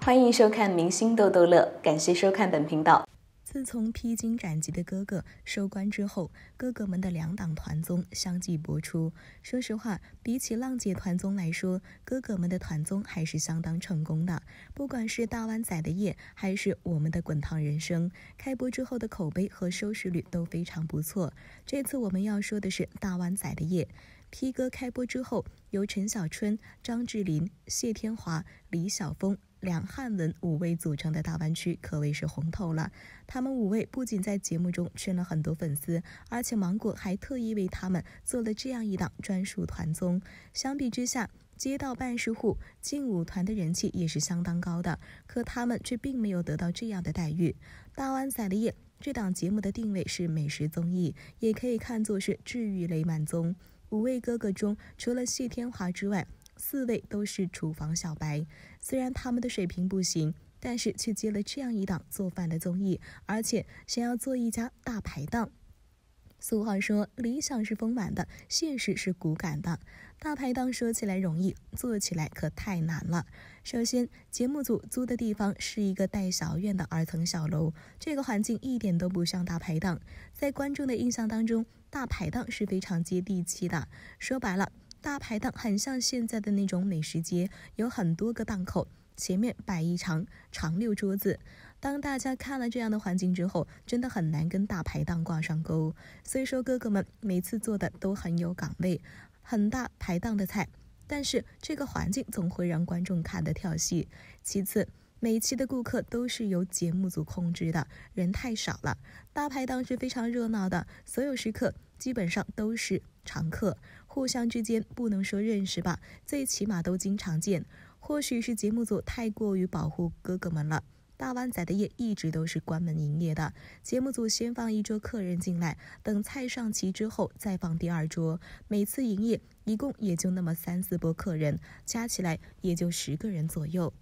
欢迎收看《明星逗逗乐》，感谢收看本频道。自从披荆斩棘的哥哥收官之后，哥哥们的两档团综相继播出。说实话，比起浪姐团综来说，哥哥们的团综还是相当成功的。不管是大湾仔的夜，还是我们的滚烫人生，开播之后的口碑和收视率都非常不错。这次我们要说的是大湾仔的夜。P 哥开播之后，由陈小春、张智霖、谢天华、李晓峰。梁汉文五位组成的大湾区可谓是红透了。他们五位不仅在节目中圈了很多粉丝，而且芒果还特意为他们做了这样一档专属团综。相比之下，街道办事户劲舞团的人气也是相当高的，可他们却并没有得到这样的待遇。大湾仔的夜这档节目的定位是美食综艺，也可以看作是治愈类慢综。五位哥哥中，除了谢天华之外，四位都是厨房小白，虽然他们的水平不行，但是却接了这样一档做饭的综艺，而且想要做一家大排档。俗话说，理想是丰满的，现实是骨感的。大排档说起来容易，做起来可太难了。首先，节目组租的地方是一个带小院的二层小楼，这个环境一点都不像大排档。在观众的印象当中，大排档是非常接地气的。说白了。大排档很像现在的那种美食街，有很多个档口，前面摆一长长溜桌子。当大家看了这样的环境之后，真的很难跟大排档挂上钩。虽说哥哥们每次做的都很有岗位，很大排档的菜，但是这个环境总会让观众看得跳戏。其次，每期的顾客都是由节目组控制的，人太少了。大排档是非常热闹的，所有食客基本上都是常客。互相之间不能说认识吧，最起码都经常见。或许是节目组太过于保护哥哥们了，大湾仔的夜一直都是关门营业的。节目组先放一桌客人进来，等菜上齐之后再放第二桌。每次营业一共也就那么三四波客人，加起来也就十个人左右。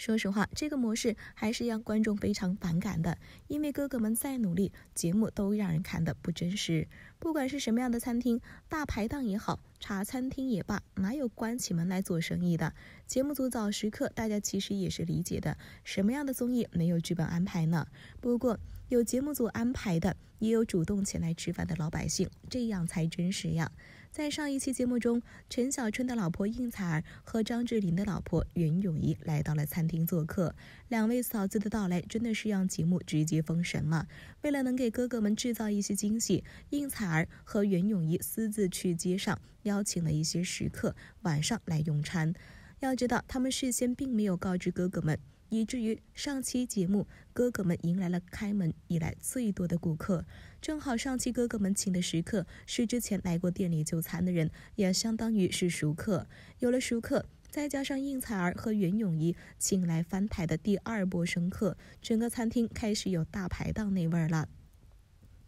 说实话，这个模式还是让观众非常反感的，因为哥哥们再努力，节目都让人看的不真实。不管是什么样的餐厅，大排档也好，茶餐厅也罢，哪有关起门来做生意的？节目组找食客，大家其实也是理解的。什么样的综艺没有剧本安排呢？不过有节目组安排的，也有主动前来吃饭的老百姓，这样才真实呀。在上一期节目中，陈小春的老婆应采儿和张智霖的老婆袁咏仪来到了餐厅做客。两位嫂子的到来真的是让节目直接封神了。为了能给哥哥们制造一些惊喜，应采儿和袁咏仪私自去街上邀请了一些食客晚上来用餐。要知道，他们事先并没有告知哥哥们。以至于上期节目，哥哥们迎来了开门以来最多的顾客。正好上期哥哥们请的食客是之前来过店里就餐的人，也相当于是熟客。有了熟客，再加上应采儿和袁咏仪请来翻台的第二波生客，整个餐厅开始有大排档那味儿了。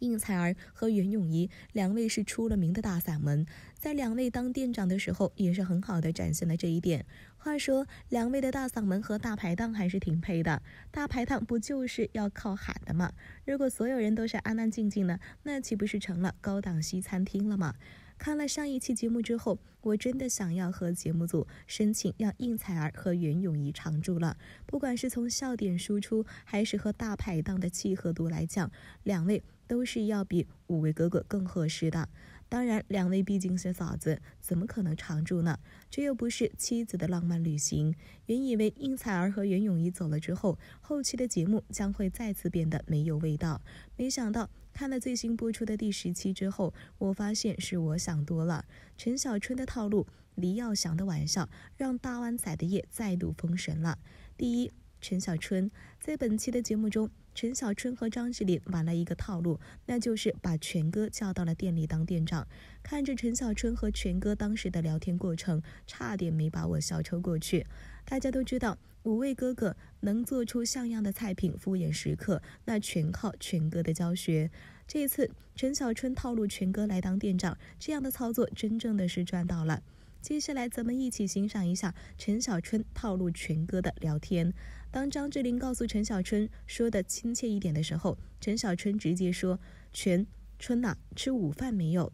应采儿和袁咏仪两位是出了名的大嗓门，在两位当店长的时候，也是很好的展现了这一点。话说，两位的大嗓门和大排档还是挺配的。大排档不就是要靠喊的吗？如果所有人都是安安静静的，那岂不是成了高档西餐厅了吗？看了上一期节目之后，我真的想要和节目组申请让应采儿和袁咏仪常驻了。不管是从笑点输出，还是和大排档的契合度来讲，两位。都是要比五位哥哥更合适的。当然，两位毕竟是嫂子，怎么可能常住呢？这又不是妻子的浪漫旅行。原以为应采儿和袁咏仪走了之后，后期的节目将会再次变得没有味道。没想到看了最新播出的第十期之后，我发现是我想多了。陈小春的套路，黎耀祥的玩笑，让大湾仔的夜再度封神了。第一，陈小春在本期的节目中。陈小春和张智霖玩了一个套路，那就是把全哥叫到了店里当店长。看着陈小春和全哥当时的聊天过程，差点没把我笑抽过去。大家都知道，五位哥哥能做出像样的菜品敷衍食客，那全靠全哥的教学。这次陈小春套路全哥来当店长，这样的操作真正的是赚到了。接下来，咱们一起欣赏一下陈小春套路全哥的聊天。当张智霖告诉陈小春说的亲切一点的时候，陈小春直接说：“全春呐，吃午饭没有？”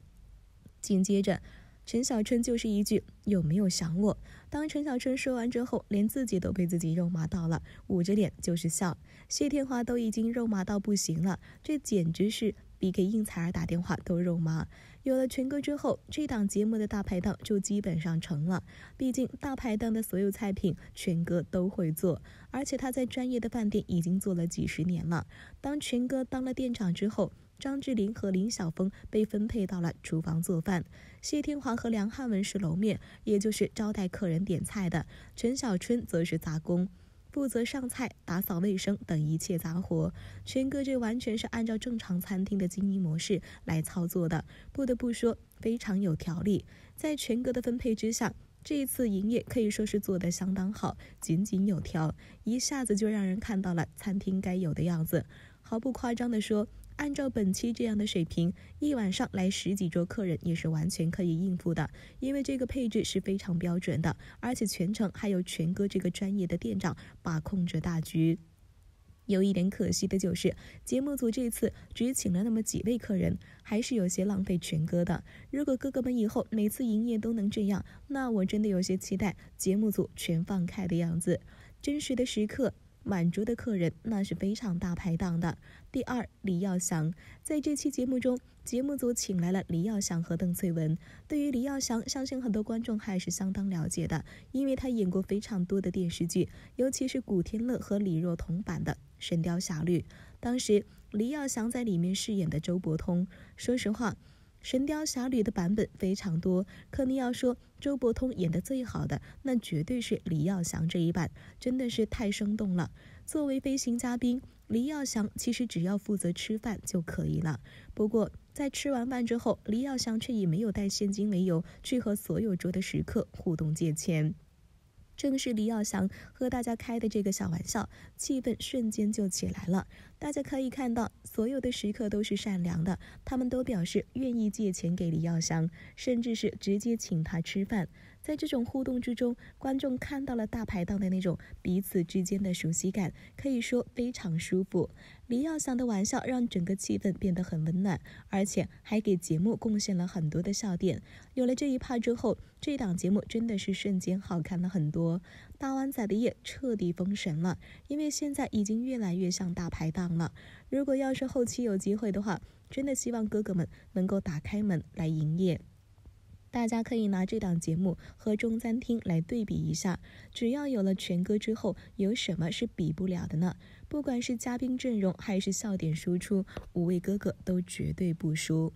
紧接着，陈小春就是一句“有没有想我”。当陈小春说完之后，连自己都被自己肉麻到了，捂着脸就是笑。谢天华都已经肉麻到不行了，这简直是比给应采儿打电话都肉麻。有了全哥之后，这档节目的大排档就基本上成了。毕竟大排档的所有菜品，全哥都会做，而且他在专业的饭店已经做了几十年了。当全哥当了店长之后，张智霖和林晓峰被分配到了厨房做饭，谢天华和梁汉文是楼面，也就是招待客人点菜的，陈小春则是杂工，负责上菜、打扫卫生等一切杂活。全哥这完全是按照正常餐厅的经营模式来操作的，不得不说非常有条理。在全哥的分配之下，这一次营业可以说是做得相当好，井井有条，一下子就让人看到了餐厅该有的样子。毫不夸张地说。按照本期这样的水平，一晚上来十几桌客人也是完全可以应付的，因为这个配置是非常标准的，而且全程还有全哥这个专业的店长把控着大局。有一点可惜的就是，节目组这次只请了那么几位客人，还是有些浪费全哥的。如果哥哥们以后每次营业都能这样，那我真的有些期待节目组全放开的样子。真实的时刻。满桌的客人，那是非常大排档的。第二，李耀祥在这期节目中，节目组请来了李耀祥和邓萃雯。对于李耀祥，相信很多观众还是相当了解的，因为他演过非常多的电视剧，尤其是古天乐和李若彤版的《神雕侠侣》。当时李耀祥在里面饰演的周伯通，说实话。《神雕侠侣》的版本非常多，可你要说周伯通演的最好的，那绝对是李耀祥这一版，真的是太生动了。作为飞行嘉宾，李耀祥其实只要负责吃饭就可以了。不过在吃完饭之后，李耀祥却以没有带现金为由，去和所有桌的食客互动借钱。正是李耀祥和大家开的这个小玩笑，气氛瞬间就起来了。大家可以看到，所有的食客都是善良的，他们都表示愿意借钱给李耀祥，甚至是直接请他吃饭。在这种互动之中，观众看到了大排档的那种彼此之间的熟悉感，可以说非常舒服。李耀祥的玩笑让整个气氛变得很温暖，而且还给节目贡献了很多的笑点。有了这一趴之后，这档节目真的是瞬间好看了很多。大湾仔的夜彻底封神了，因为现在已经越来越像大排档了。如果要是后期有机会的话，真的希望哥哥们能够打开门来营业。大家可以拿这档节目和中餐厅来对比一下，只要有了权哥之后，有什么是比不了的呢？不管是嘉宾阵容还是笑点输出，五位哥哥都绝对不输。